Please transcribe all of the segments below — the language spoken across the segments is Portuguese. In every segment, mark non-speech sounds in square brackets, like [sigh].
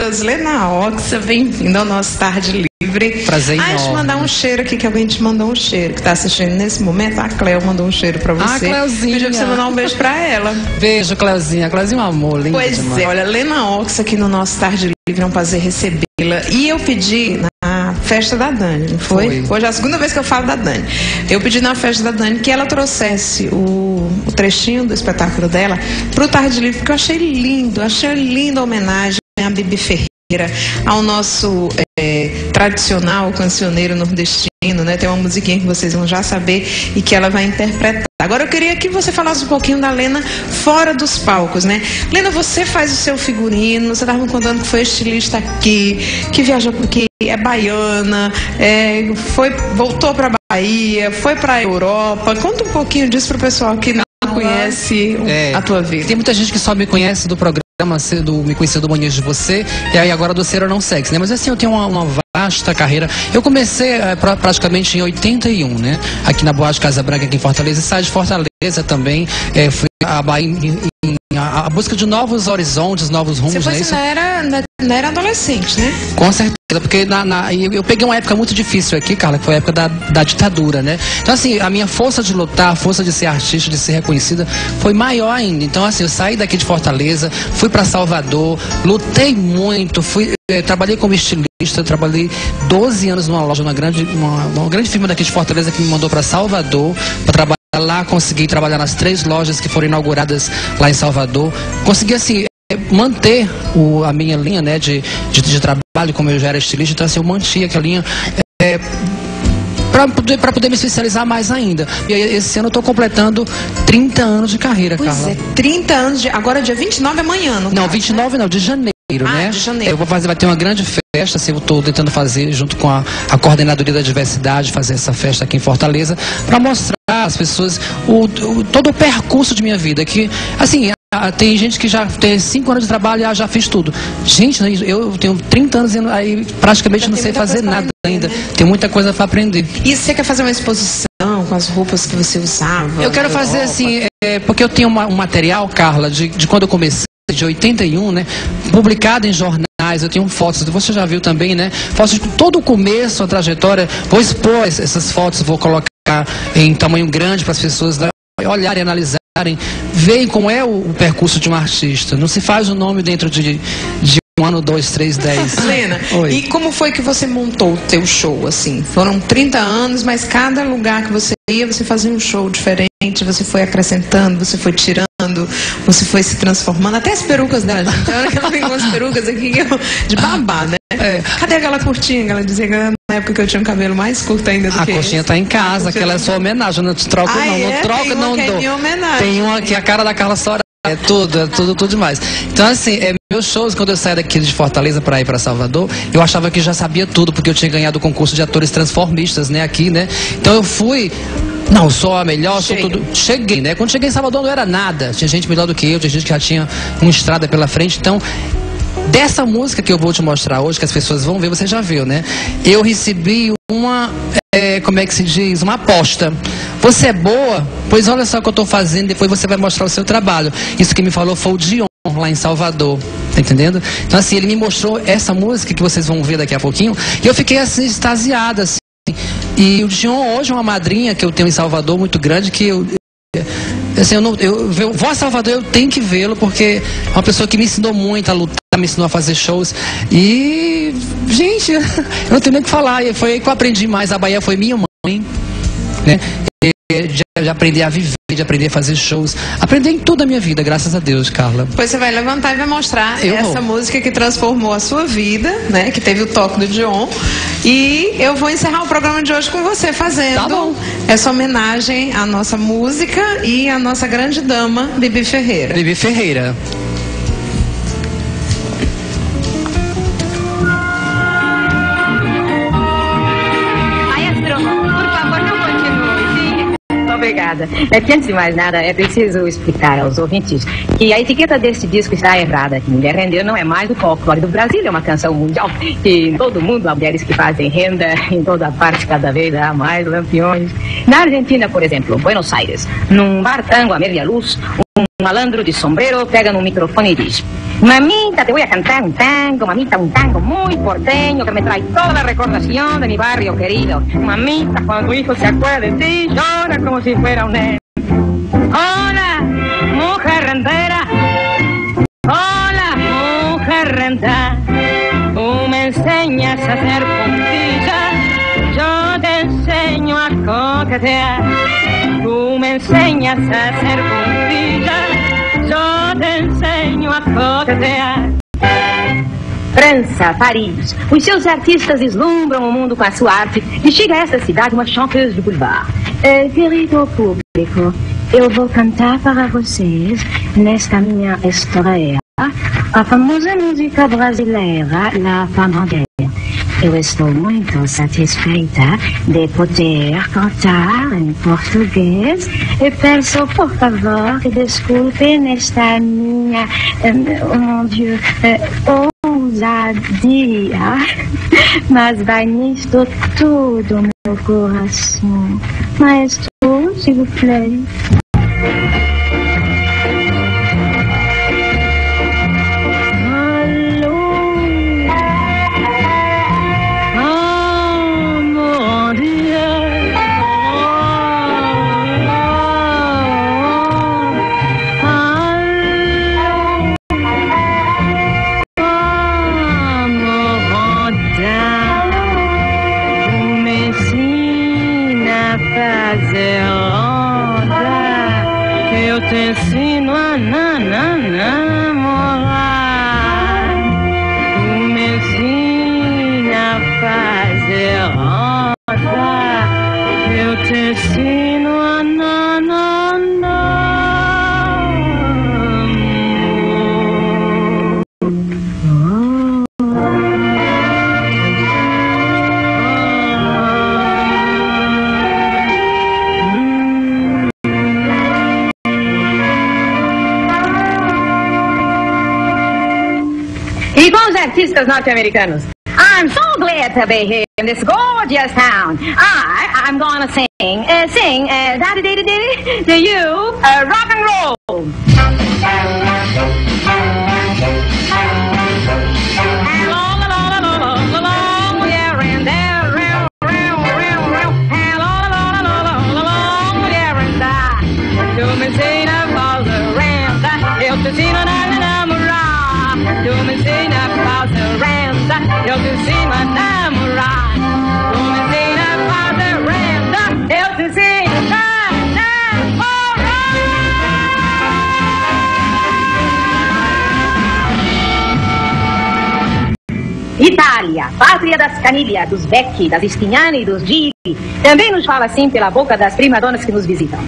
Roslena Oxa, bem-vindo ao nosso Tarde Livre. Prazer Ah, deixa eu mandar um cheiro aqui, que alguém te mandou um cheiro, que tá assistindo nesse momento. A Cleo mandou um cheiro pra Ah, você. Cleozinha. Pediu pra você mandar um beijo pra ela. Beijo, Cleuzinha. Cleuzinha é um amor, linda Pois demais. é, olha, Lena Ox aqui no nosso Tarde Livre, é um prazer recebê-la. E eu pedi na festa da Dani, não foi? Foi. Hoje é a segunda vez que eu falo da Dani. Eu pedi na festa da Dani que ela trouxesse o, o trechinho do espetáculo dela pro Tarde Livre, porque eu achei lindo, achei linda a homenagem a Bibi Ferreira, ao nosso é, tradicional cancioneiro nordestino, né? Tem uma musiquinha que vocês vão já saber e que ela vai interpretar. Agora eu queria que você falasse um pouquinho da Lena fora dos palcos, né? Lena, você faz o seu figurino, você estava me contando que foi estilista aqui, que viajou aqui, é baiana, é, foi, voltou para Bahia, foi para Europa. Conta um pouquinho disso pro pessoal que não conhece É. a tua vida. Tem muita gente que só me conhece do programa, se- do Me Conhecer do Manhã de Você, e aí agora do ou Não Sexy, né? Mas assim, eu tenho uma, uma vasta carreira. Eu comecei eh, pra- praticamente em 81, né? Aqui na Boate Casa Branca, aqui em Fortaleza, e saí de Fortaleza também. eh, fui a, Bahia em, em- a, a busca de novos horizontes, novos rumos, Você foi, né? não era, não- não era adolescente, né? Com certeza, porque na, na- eu peguei uma época muito difícil aqui, Carla, que foi a época da, da ditadura, né? Então, assim, a minha força de lutar, a força de ser artista, de ser reconhecida, foi maior ainda. Então, assim, eu saí daqui de Fortaleza, fui para Salvador, lutei muito, fui, eh, trabalhei como estilista, trabalhei 12 anos numa loja, numa grande, uma, uma grande firma daqui de Fortaleza que me mandou para Salvador para trabalhar lá, consegui trabalhar nas três lojas que foram inauguradas lá em Salvador. Consegui, assim, é, manter o- a minha linha né, de, de, de trabalho, como eu já era estilista, então assim, eu mantinha aquela linha é, para poder, pra poder me especializar mais ainda. E aí, esse ano eu estou completando 30 anos de carreira, Pois Carla. é, 30 anos de. Agora dia 29 é amanhã, no Não, caso, 29 não, de janeiro, né? de janeiro. Eu vou fazer, vai ter uma grande festa, assim, eu estou tentando fazer junto com a, a coordenadoria da diversidade, fazer essa festa aqui em Fortaleza, para mostrar às pessoas o, o- todo o percurso de minha vida. Que, assim, ah, tem gente que já tem 5 anos de trabalho e ah, já fiz tudo. Gente, né, eu tenho 30 anos e aí praticamente Já não sei fazer nada ainda. né? Tem muita coisa para aprender. E você quer fazer uma exposição com as roupas que você usava? Eu quero fazer assim, é, porque eu tenho uma- um material, Carla, de, de quando eu comecei, de 81, né? Publicado em jornais, eu tenho fotos, você já viu também, né? Fotos de todo o começo, a trajetória. Vou expor es- essas fotos, vou colocar em tamanho grande para as pessoas olharem, analisarem, verem como é o, percurso de um artista. Não se faz o nome dentro de, de um ano, dois, três, dez. Lena, Oi. e como foi que você montou o teu show, assim? Foram 30 anos, mas cada lugar que você ia, você fazia um show diferente, você foi acrescentando, você foi tirando, você foi se transformando, até as perucas dela, gente. Hora que ela vem com umas perucas aqui eu- de babá, né? É. Cadê aquela curtinha que ela dizia que na época que eu tinha um cabelo mais curto ainda do A que coxinha esse? tá em casa, aquela é sua homenagem, não te troco Ah, não, é? não troco Tem não é dou. minha homenagem. Tem uma que é a cara da Carla Soraya, é tudo, é tudo, tudo demais. Então assim, é, meus shows, quando eu saí daqui de Fortaleza para ir para Salvador, eu achava que já sabia tudo, porque eu tinha ganhado o concurso de atores transformistas, né, aqui, né? Então eu fui não, sou a melhor, sou tudo. Cheguei, né? Quando cheguei em Salvador não era nada. Tinha gente melhor do que eu, tinha gente que já tinha uma estrada pela frente. Então, dessa música que eu vou te mostrar hoje, que as pessoas vão ver, você já viu, né? Eu recebi uma, é, como é que se diz? Uma aposta. Você é boa? Pois olha só o que eu estou fazendo, depois você vai mostrar o seu trabalho. Isso que me falou foi o Dion, lá em Salvador. Tá entendendo? Então, assim, ele me mostrou essa música que vocês vão ver daqui a pouquinho, e eu fiquei assim, extasiada, assim. E o Dion hoje é uma madrinha que eu tenho em Salvador muito grande que eu assim, eu, não, eu, eu vou a Salvador, eu tenho que vê-lo, porque é uma pessoa que me ensinou muito a lutar, me ensinou a fazer shows. E, gente, [laughs] eu não tenho nem o que falar. E foi aí que eu aprendi mais. A Bahia foi minha mãe, né? De, de aprender a viver, de aprender a fazer shows. Aprender em toda a minha vida, graças a Deus, Carla. Depois você vai levantar e vai mostrar Eu essa vou. música que transformou a sua vida, né? Que teve o toque do Dion. E eu vou encerrar o programa de hoje com você fazendo Tá essa homenagem à nossa música e à nossa grande dama, Bibi Ferreira. Bibi Ferreira. Obrigada. É que antes de mais nada, é preciso explicar aos ouvintes que a etiqueta deste disco está errada. Que Mulher Render não é mais do folclore do Brasil, é uma canção mundial. E em todo mundo há mulheres que fazem renda, [laughs] em toda parte cada vez há mais lampiões. Na Argentina, por exemplo, Buenos Aires, num bar tango à meia luz, um malandro de sombreiro pega no microfone e diz: Mamita, te voy a cantar un tango, mamita, un tango muy porteño que me trae toda la recordación de mi barrio querido. Mamita, cuando tu hijo se acuerda de ti, llora como si fuera un nene. Hola, mujer rentera. Hola, mujer renta. Tú me enseñas a hacer puntillas, yo te enseño a coquetear. Tú me enseñas a hacer puntillas, yo te enseño a coquetear. França, Paris. Os seus artistas deslumbram o mundo com a sua arte e chega a essa cidade uma chanteuse de boulevard. Eh, querido público, eu vou cantar para vocês, nesta minha estreia, a famosa música brasileira La Famadeira. Eu estou muito satisfeita de poder cantar em português e peço, por favor, que desculpem esta minha, oh mon Dieu, eh, ousadia, [laughs] mas vai nisto tudo, meu coração. Maestro, s'il vous plaît. Eu te ensino a na, na, namorar. Artistas norte-americanos. I'm so glad to be here in this gorgeous town. I, I'm gonna sing, uh, sing, uh, da da da da to you, uh, rock and roll. Itália, pátria das Caniglia, dos Becchi, das Stignani e dos Gili, também nos fala assim pela boca das primadonas que nos visitam.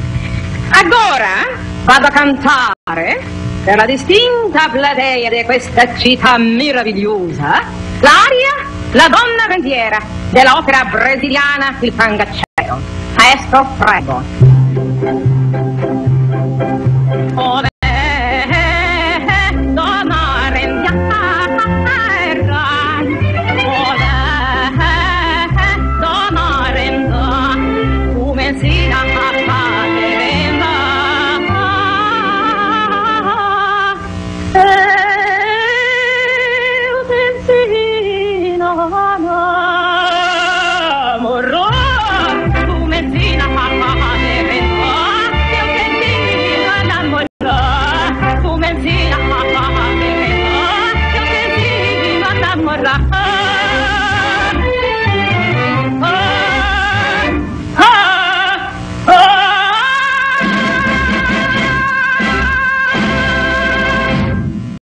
Agora vado a cantare per la distinta platea di questa città meravigliosa l'aria La donna vendiera dell'opera brasiliana Il Pangacello. Maestro, prego.